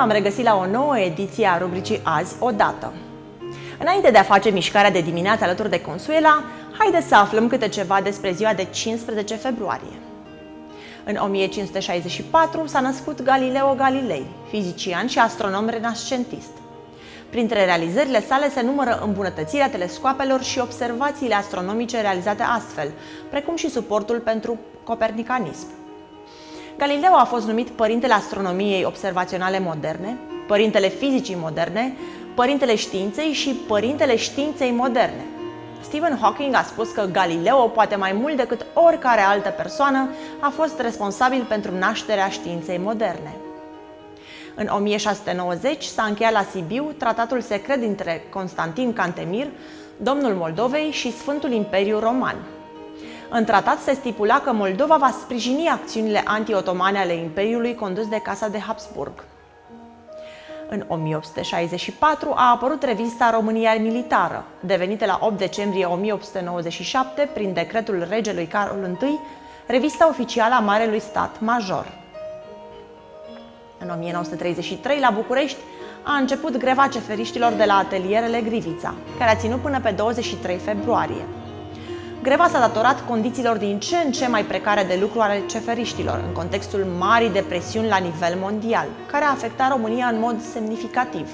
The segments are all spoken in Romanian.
Bine v-am regăsit la o nouă ediție a rubricii Azi Odată. Înainte de a face mișcarea de dimineață alături de Consuela, haideți să aflăm câte ceva despre ziua de 15 februarie. În 1564 s-a născut Galileo Galilei, fizician și astronom renascentist. Printre realizările sale se numără îmbunătățirea telescoapelor și observațiile astronomice realizate astfel, precum și suportul pentru copernicanism. Galileo a fost numit părintele astronomiei observaționale moderne, părintele fizicii moderne, părintele științei și părintele științei moderne. Stephen Hawking a spus că Galileo, poate mai mult decât oricare altă persoană, a fost responsabil pentru nașterea științei moderne. În 1690 s-a încheiat la Sibiu tratatul secret dintre Constantin Cantemir, domnul Moldovei și Sfântul Imperiu Roman. În tratat se stipula că Moldova va sprijini acțiunile anti-otomane ale Imperiului condus de Casa de Habsburg. În 1864 a apărut revista România Militară, devenită la 8 decembrie 1897 prin decretul regelui Carol I, revista oficială a Marelui Stat Major. În 1933, la București, a început greva ceferiștilor de la atelierele Grivița, care a ținut până pe 23 februarie. Greva s-a datorat condițiilor din ce în ce mai precare de lucru ale ceferiștilor, în contextul marii depresiuni la nivel mondial, care a afectat România în mod semnificativ.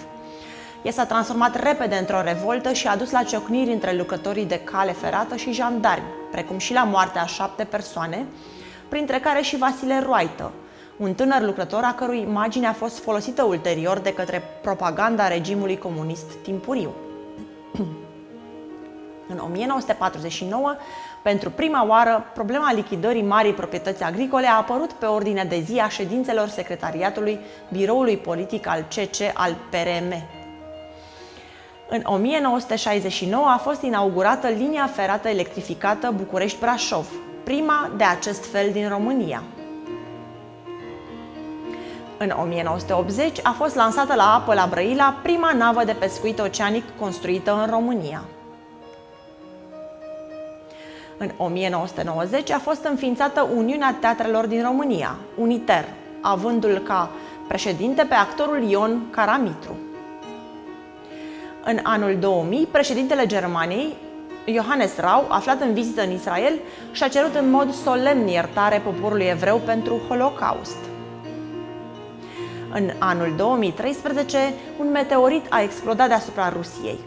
Ea s-a transformat repede într-o revoltă și a dus la ciocniri între lucrătorii de cale ferată și jandarmi, precum și la moartea a șapte persoane, printre care și Vasile Roaită, un tânăr lucrător a cărui imagine a fost folosită ulterior de către propaganda regimului comunist timpuriu. În 1949, pentru prima oară, problema lichidării marii proprietăți agricole a apărut pe ordinea de zi a ședințelor secretariatului Biroului Politic al CC al PRM. În 1969 a fost inaugurată linia ferată electrificată București-Brașov, prima de acest fel din România. În 1980 a fost lansată la apă la Brăila prima navă de pescuit oceanic construită în România. În 1990 a fost înființată Uniunea Teatrelor din România, UNITER, avându-l ca președinte pe actorul Ion Caramitru. În anul 2000, președintele Germaniei, Johannes Rau, aflat în vizită în Israel, și-a cerut în mod solemn iertare poporului evreu pentru Holocaust. În anul 2013, un meteorit a explodat deasupra Rusiei.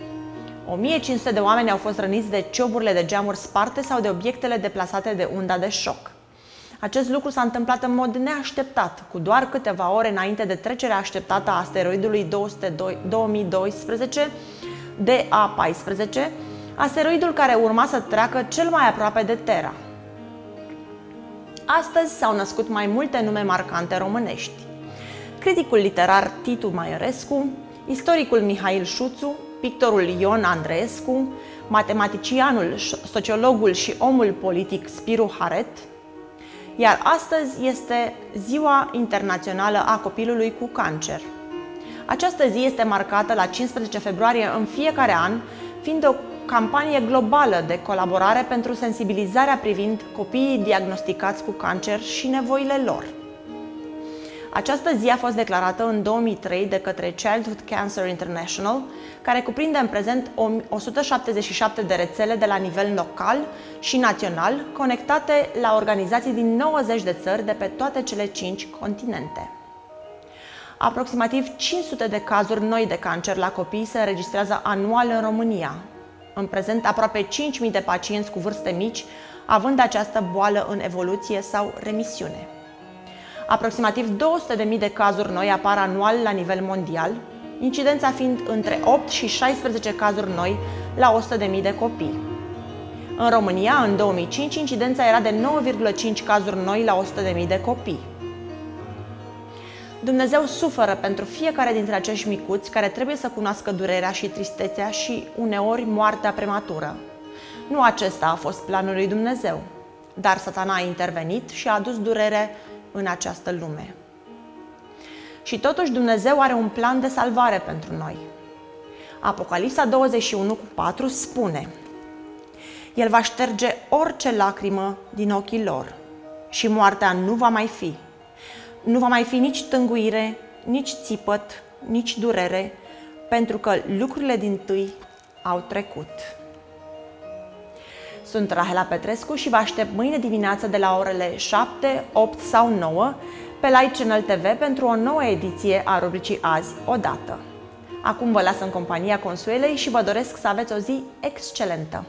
1500 de oameni au fost răniți de cioburile de geamuri sparte sau de obiectele deplasate de unda de șoc. Acest lucru s-a întâmplat în mod neașteptat, cu doar câteva ore înainte de trecerea așteptată a asteroidului 2012 DA14, asteroidul care urma să treacă cel mai aproape de Terra. Astăzi s-au născut mai multe nume marcante românești. Criticul literar Titu Maiorescu, istoricul Mihail Șuțu, pictorul Ion Andreescu, matematicianul, sociologul și omul politic Spiru Haret, iar astăzi este Ziua Internațională a Copilului cu Cancer. Această zi este marcată la 15 februarie în fiecare an, fiind o campanie globală de colaborare pentru sensibilizarea privind copiii diagnosticați cu cancer și nevoile lor. Această zi a fost declarată în 2003 de către Childhood Cancer International, care cuprinde în prezent 177 de rețele de la nivel local și național, conectate la organizații din 90 de țări de pe toate cele 5 continente. Aproximativ 500 de cazuri noi de cancer la copii se înregistrează anual în România. În prezent, aproape 5.000 de pacienți cu vârste mici având această boală în evoluție sau remisiune. Aproximativ 200.000 de cazuri noi apar anual la nivel mondial, incidența fiind între 8 și 16 cazuri noi la 100.000 de copii. În România, în 2005, incidența era de 9,5 cazuri noi la 100.000 de copii. Dumnezeu suferă pentru fiecare dintre acești micuți care trebuie să cunoască durerea și tristețea și uneori moartea prematură. Nu acesta a fost planul lui Dumnezeu, dar satana a intervenit și a adus durere în această lume. Și totuși Dumnezeu are un plan de salvare pentru noi. Apocalipsa 21 cu 4 spune El va șterge orice lacrimă din ochii lor și moartea nu va mai fi. Nu va mai fi nici tânguire, nici țipăt, nici durere, pentru că lucrurile din tâi au trecut. Sunt Rahela Petrescu și vă aștept mâine dimineață de la orele 7, 8 sau 9 pe Light Channel TV pentru o nouă ediție a rubricii Azi Odată. Acum vă las în compania Consuelei și vă doresc să aveți o zi excelentă!